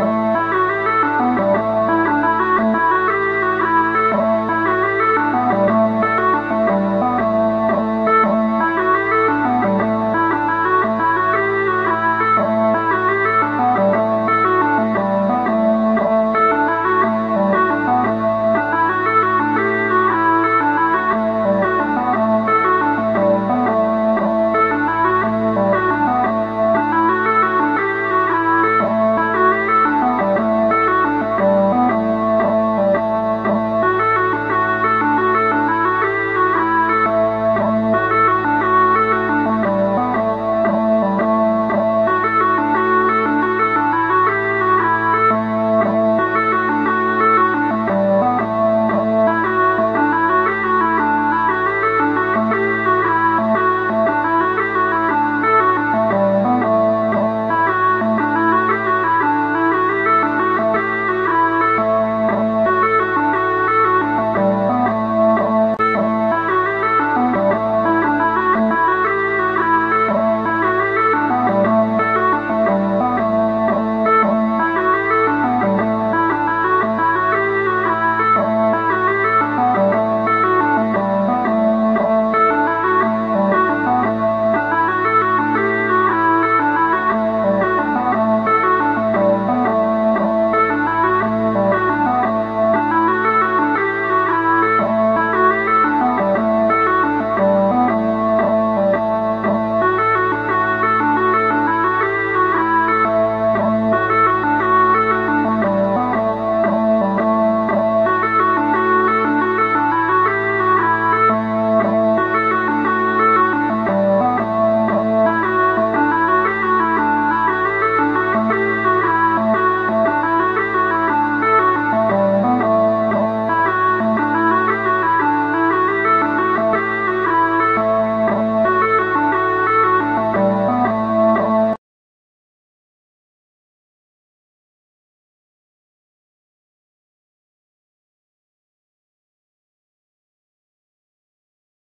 you.